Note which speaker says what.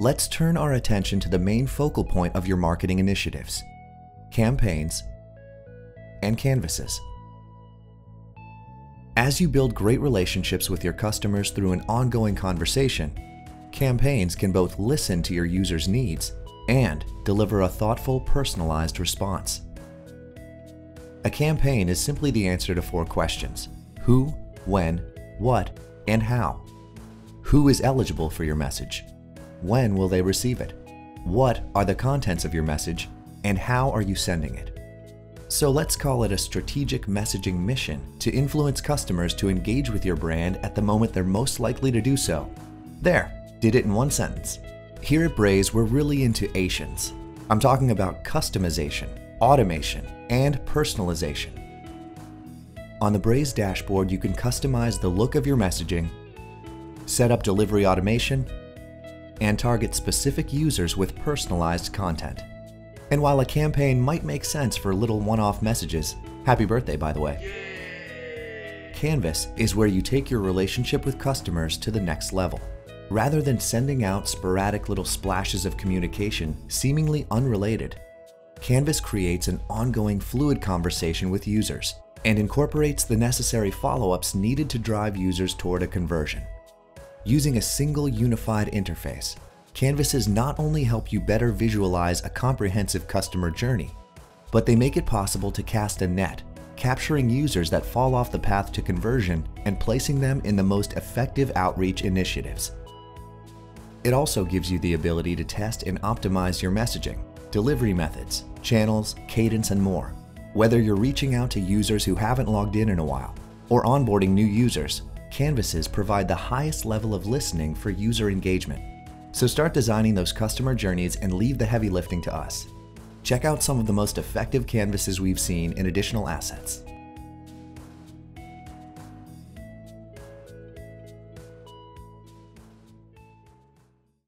Speaker 1: Let's turn our attention to the main focal point of your marketing initiatives campaigns and canvases. As you build great relationships with your customers through an ongoing conversation, campaigns can both listen to your users' needs and deliver a thoughtful, personalized response. A campaign is simply the answer to four questions who, when, what, and how. Who is eligible for your message? When will they receive it? What are the contents of your message? And how are you sending it? So let's call it a strategic messaging mission to influence customers to engage with your brand at the moment they're most likely to do so. There, did it in one sentence. Here at Braze, we're really into Asians. I'm talking about customization, automation, and personalization. On the Braze dashboard, you can customize the look of your messaging, set up delivery automation, and target specific users with personalized content. And while a campaign might make sense for little one-off messages, happy birthday by the way, Canvas is where you take your relationship with customers to the next level. Rather than sending out sporadic little splashes of communication seemingly unrelated, Canvas creates an ongoing fluid conversation with users and incorporates the necessary follow-ups needed to drive users toward a conversion. Using a single unified interface, Canvases not only help you better visualize a comprehensive customer journey, but they make it possible to cast a net, capturing users that fall off the path to conversion and placing them in the most effective outreach initiatives. It also gives you the ability to test and optimize your messaging, delivery methods, channels, cadence, and more. Whether you're reaching out to users who haven't logged in in a while or onboarding new users, Canvases provide the highest level of listening for user engagement. So start designing those customer journeys and leave the heavy lifting to us. Check out some of the most effective canvases we've seen in additional assets.